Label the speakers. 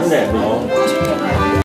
Speaker 1: Vấn đề.